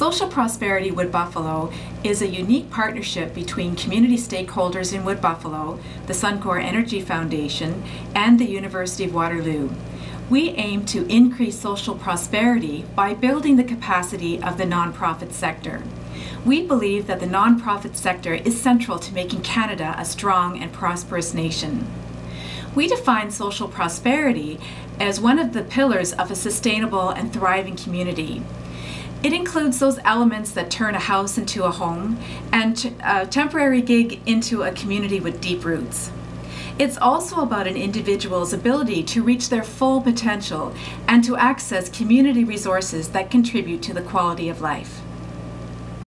Social Prosperity Wood Buffalo is a unique partnership between community stakeholders in Wood Buffalo, the Suncor Energy Foundation, and the University of Waterloo. We aim to increase social prosperity by building the capacity of the nonprofit sector. We believe that the nonprofit sector is central to making Canada a strong and prosperous nation. We define social prosperity as one of the pillars of a sustainable and thriving community. It includes those elements that turn a house into a home and a temporary gig into a community with deep roots. It's also about an individual's ability to reach their full potential and to access community resources that contribute to the quality of life.